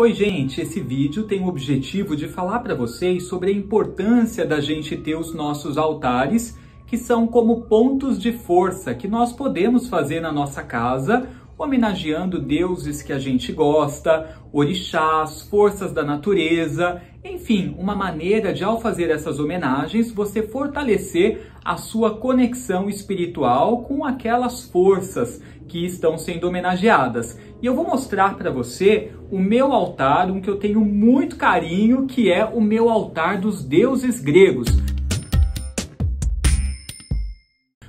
Oi, gente! Esse vídeo tem o objetivo de falar para vocês sobre a importância da gente ter os nossos altares, que são como pontos de força que nós podemos fazer na nossa casa, homenageando deuses que a gente gosta, orixás, forças da natureza, enfim, uma maneira de, ao fazer essas homenagens, você fortalecer a sua conexão espiritual com aquelas forças que estão sendo homenageadas. E eu vou mostrar para você o meu altar, um que eu tenho muito carinho, que é o meu altar dos deuses gregos.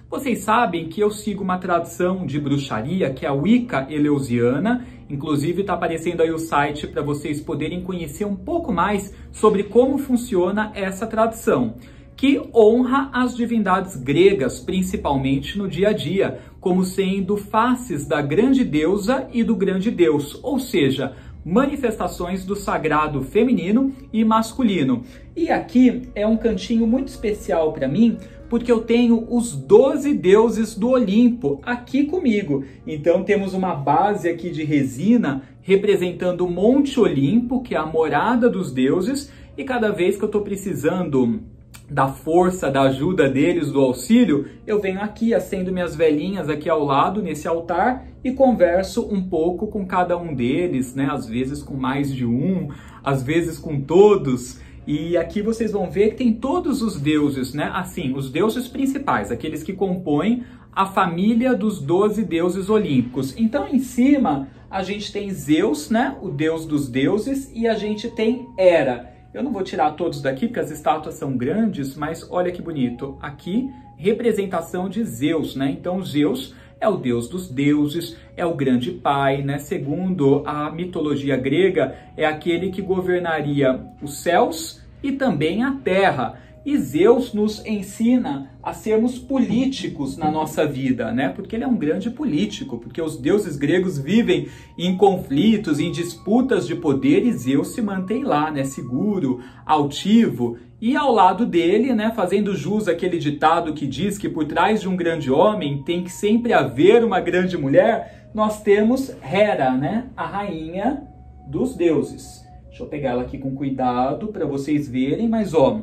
Vocês sabem que eu sigo uma tradição de bruxaria que é a Wicca Eleusiana, inclusive está aparecendo aí o site para vocês poderem conhecer um pouco mais sobre como funciona essa tradição que honra as divindades gregas, principalmente no dia a dia, como sendo faces da grande deusa e do grande deus, ou seja, manifestações do sagrado feminino e masculino. E aqui é um cantinho muito especial para mim, porque eu tenho os 12 deuses do Olimpo aqui comigo. Então temos uma base aqui de resina representando o Monte Olimpo, que é a morada dos deuses, e cada vez que eu estou precisando da força, da ajuda deles, do auxílio, eu venho aqui acendo minhas velhinhas aqui ao lado nesse altar e converso um pouco com cada um deles, né? Às vezes com mais de um, às vezes com todos. E aqui vocês vão ver que tem todos os deuses, né? Assim, os deuses principais, aqueles que compõem a família dos doze deuses olímpicos. Então, em cima, a gente tem Zeus, né? O deus dos deuses, e a gente tem Hera eu não vou tirar todos daqui porque as estátuas são grandes, mas olha que bonito. Aqui, representação de Zeus, né? Então, Zeus é o deus dos deuses, é o grande pai, né? Segundo a mitologia grega, é aquele que governaria os céus e também a terra. E Zeus nos ensina a sermos políticos na nossa vida, né? Porque ele é um grande político, porque os deuses gregos vivem em conflitos, em disputas de poder e Zeus se mantém lá, né? Seguro, altivo e ao lado dele, né, fazendo jus àquele ditado que diz que por trás de um grande homem tem que sempre haver uma grande mulher, nós temos Hera, né, a rainha dos deuses. Deixa eu pegar ela aqui com cuidado para vocês verem, mas ó,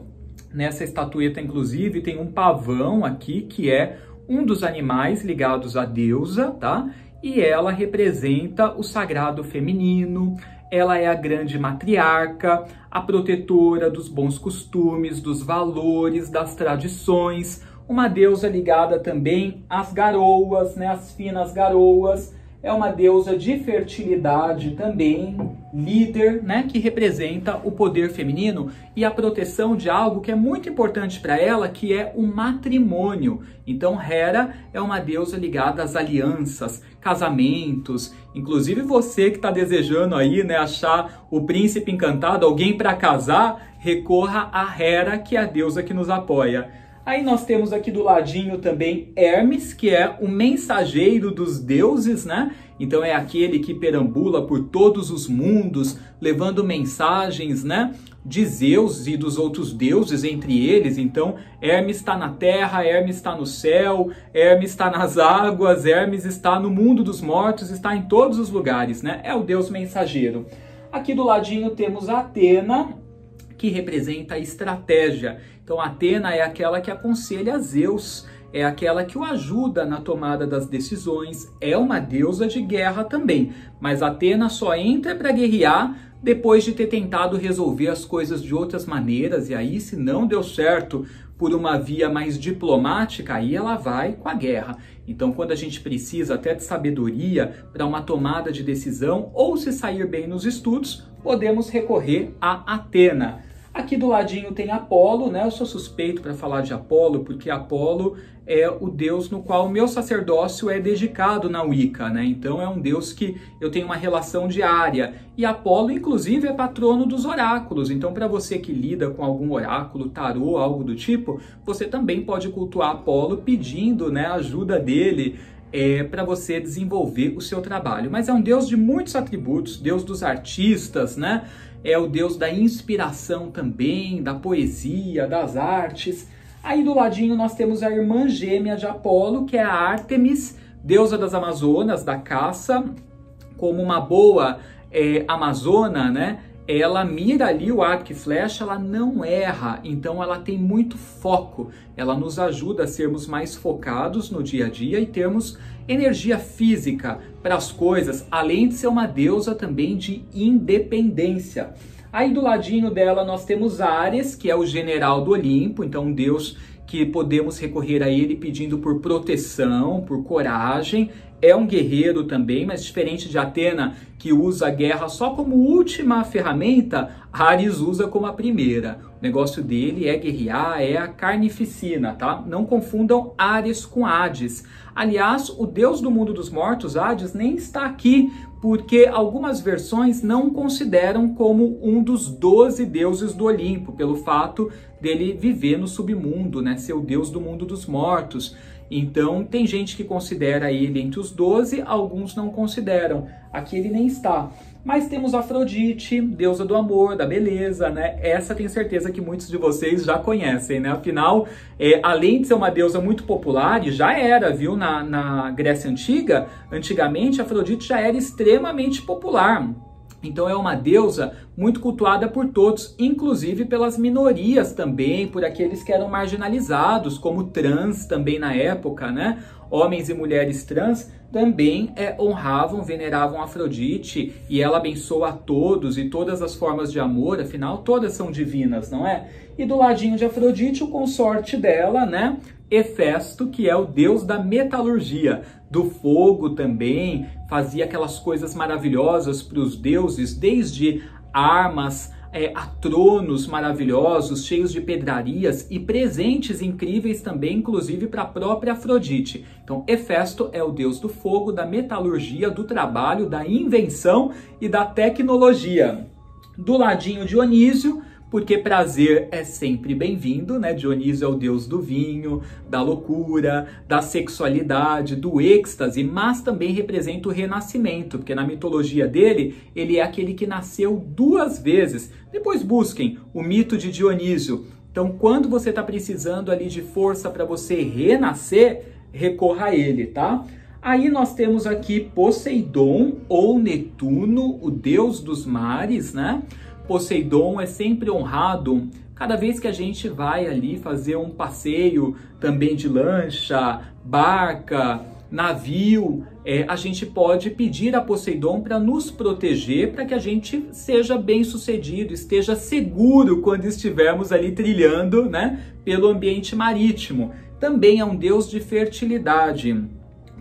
Nessa estatueta, inclusive, tem um pavão aqui, que é um dos animais ligados à deusa, tá? E ela representa o sagrado feminino, ela é a grande matriarca, a protetora dos bons costumes, dos valores, das tradições, uma deusa ligada também às garoas, né, às finas garoas, é uma deusa de fertilidade também, líder, né, que representa o poder feminino e a proteção de algo que é muito importante para ela, que é o matrimônio. Então, Hera é uma deusa ligada às alianças, casamentos. Inclusive você que está desejando aí, né, achar o príncipe encantado, alguém para casar, recorra a Hera, que é a deusa que nos apoia. Aí nós temos aqui do ladinho também Hermes, que é o mensageiro dos deuses, né? Então é aquele que perambula por todos os mundos, levando mensagens, né? De Zeus e dos outros deuses entre eles. Então, Hermes está na terra, Hermes está no céu, Hermes está nas águas, Hermes está no mundo dos mortos, está em todos os lugares, né? É o deus mensageiro. Aqui do ladinho temos Atena, que representa a estratégia. Então, Atena é aquela que aconselha Zeus, é aquela que o ajuda na tomada das decisões, é uma deusa de guerra também. Mas Atena só entra para guerrear depois de ter tentado resolver as coisas de outras maneiras, e aí, se não deu certo por uma via mais diplomática, aí ela vai com a guerra. Então, quando a gente precisa até de sabedoria para uma tomada de decisão ou se sair bem nos estudos, podemos recorrer a Atena. Aqui do ladinho tem Apolo, né? Eu sou suspeito para falar de Apolo, porque Apolo é o deus no qual o meu sacerdócio é dedicado na Wicca, né? Então é um deus que eu tenho uma relação diária. E Apolo, inclusive, é patrono dos oráculos. Então, para você que lida com algum oráculo, tarô, algo do tipo, você também pode cultuar Apolo pedindo né, ajuda dele é, para você desenvolver o seu trabalho. Mas é um Deus de muitos atributos, Deus dos artistas, né? É o Deus da inspiração também, da poesia, das artes. Aí do ladinho nós temos a irmã gêmea de Apolo, que é a Ártemis, deusa das Amazonas, da caça, como uma boa é, amazona, né? Ela mira ali o arco e flecha, ela não erra, então ela tem muito foco. Ela nos ajuda a sermos mais focados no dia a dia e termos energia física para as coisas, além de ser uma deusa também de independência. Aí do ladinho dela nós temos Ares, que é o general do Olimpo, então um deus que podemos recorrer a ele pedindo por proteção, por coragem. É um guerreiro também, mas diferente de Atena, que usa a guerra só como última ferramenta, Ares usa como a primeira. O negócio dele é guerrear, é a carnificina, tá? Não confundam Ares com Hades. Aliás, o deus do mundo dos mortos, Hades, nem está aqui, porque algumas versões não consideram como um dos doze deuses do Olimpo, pelo fato dele viver no submundo, né? Ser o deus do mundo dos mortos. Então, tem gente que considera ele entre os doze, alguns não consideram. Aqui ele nem está. Mas temos Afrodite, deusa do amor, da beleza, né? Essa tenho certeza que muitos de vocês já conhecem, né? Afinal, é, além de ser uma deusa muito popular, e já era, viu, na, na Grécia Antiga, antigamente Afrodite já era extremamente popular. Então é uma deusa muito cultuada por todos, inclusive pelas minorias também, por aqueles que eram marginalizados, como trans também na época, né? Homens e mulheres trans também é, honravam, veneravam Afrodite e ela abençoa a todos e todas as formas de amor, afinal todas são divinas, não é? E do ladinho de Afrodite, o consorte dela, né? Hefesto, que é o deus da metalurgia, do fogo também, fazia aquelas coisas maravilhosas para os deuses, desde armas é, tronos maravilhosos, cheios de pedrarias e presentes incríveis também, inclusive para a própria Afrodite. Então, Hefesto é o deus do fogo, da metalurgia, do trabalho, da invenção e da tecnologia. Do ladinho Dionísio, porque prazer é sempre bem-vindo, né? Dionísio é o deus do vinho, da loucura, da sexualidade, do êxtase, mas também representa o renascimento, porque na mitologia dele, ele é aquele que nasceu duas vezes. Depois busquem o mito de Dionísio. Então, quando você está precisando ali de força para você renascer, recorra a ele, tá? Aí nós temos aqui Poseidon ou Netuno, o deus dos mares, né? Poseidon é sempre honrado cada vez que a gente vai ali fazer um passeio também de lancha, barca, navio, é, a gente pode pedir a Poseidon para nos proteger, para que a gente seja bem sucedido, esteja seguro quando estivermos ali trilhando né, pelo ambiente marítimo. Também é um deus de fertilidade.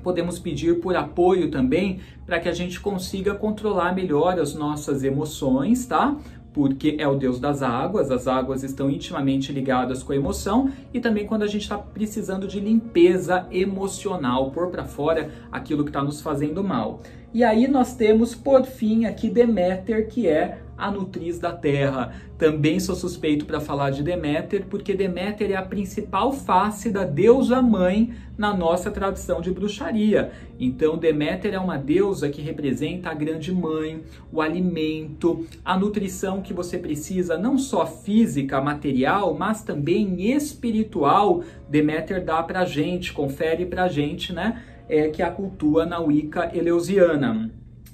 Podemos pedir por apoio também para que a gente consiga controlar melhor as nossas emoções, tá? porque é o deus das águas, as águas estão intimamente ligadas com a emoção e também quando a gente está precisando de limpeza emocional, pôr para fora aquilo que está nos fazendo mal. E aí nós temos, por fim, aqui Deméter, que é a nutriz da terra. Também sou suspeito para falar de Deméter, porque Deméter é a principal face da deusa mãe na nossa tradição de bruxaria. Então, Deméter é uma deusa que representa a grande mãe, o alimento, a nutrição que você precisa, não só física, material, mas também espiritual. Deméter dá para gente, confere para gente, né? É que a cultua na Wicca eleusiana.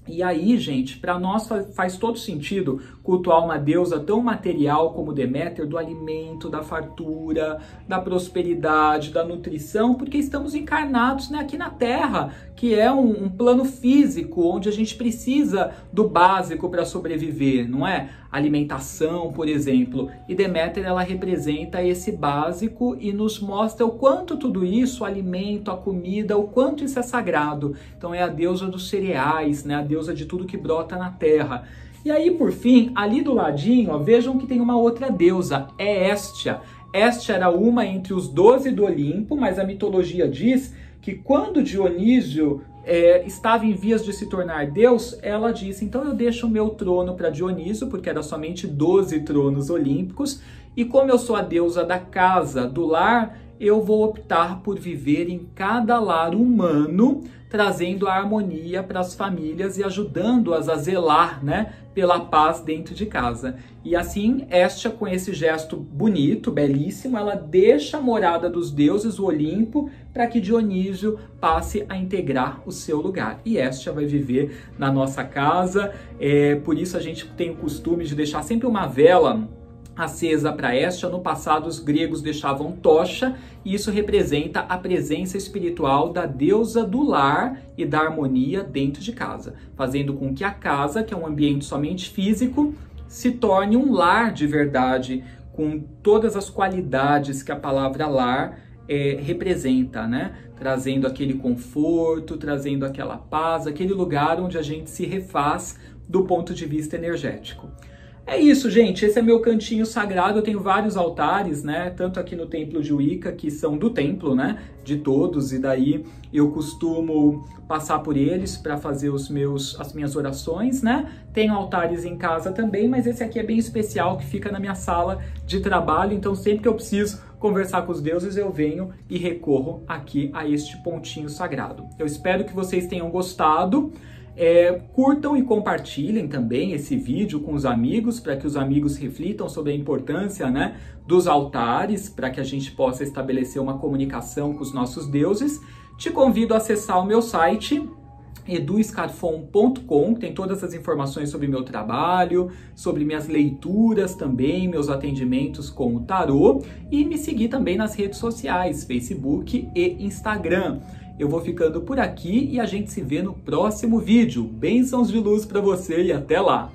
E aí, gente, para nós faz todo sentido cultuar uma deusa tão material como Deméter, do alimento, da fartura, da prosperidade, da nutrição, porque estamos encarnados né, aqui na Terra, que é um, um plano físico onde a gente precisa do básico para sobreviver, não é? Alimentação, por exemplo. E Deméter ela representa esse básico e nos mostra o quanto tudo isso, o alimento, a comida, o quanto isso é sagrado. Então é a deusa dos cereais, né? A deusa de tudo que brota na terra. E aí, por fim, ali do ladinho, ó, vejam que tem uma outra deusa, é Estia. Estia era uma entre os doze do Olimpo, mas a mitologia diz que quando Dionísio é, estava em vias de se tornar Deus, ela disse: então eu deixo o meu trono para Dionísio, porque era somente 12 tronos olímpicos, e como eu sou a deusa da casa, do lar, eu vou optar por viver em cada lar humano, trazendo a harmonia para as famílias e ajudando-as a zelar, né, pela paz dentro de casa. E assim, Estia, com esse gesto bonito, belíssimo, ela deixa a morada dos deuses, o Olimpo, para que Dionísio passe a integrar o seu lugar. E Estia vai viver na nossa casa, é, por isso a gente tem o costume de deixar sempre uma vela acesa para Estia. No passado, os gregos deixavam tocha, e isso representa a presença espiritual da deusa do lar e da harmonia dentro de casa, fazendo com que a casa, que é um ambiente somente físico, se torne um lar de verdade, com todas as qualidades que a palavra lar é, representa, né? Trazendo aquele conforto, trazendo aquela paz, aquele lugar onde a gente se refaz do ponto de vista energético. É isso, gente. Esse é meu cantinho sagrado. Eu tenho vários altares, né? Tanto aqui no templo de Wicca, que são do templo, né? De todos, e daí eu costumo passar por eles para fazer os meus, as minhas orações, né? Tenho altares em casa também, mas esse aqui é bem especial, que fica na minha sala de trabalho. Então, sempre que eu preciso conversar com os deuses, eu venho e recorro aqui a este pontinho sagrado. Eu espero que vocês tenham gostado. É, curtam e compartilhem também esse vídeo com os amigos, para que os amigos reflitam sobre a importância né, dos altares, para que a gente possa estabelecer uma comunicação com os nossos deuses. Te convido a acessar o meu site eduescarfon.com, tem todas as informações sobre meu trabalho, sobre minhas leituras também, meus atendimentos com o tarô e me seguir também nas redes sociais, Facebook e Instagram. Eu vou ficando por aqui e a gente se vê no próximo vídeo. Bênçãos de luz para você e até lá!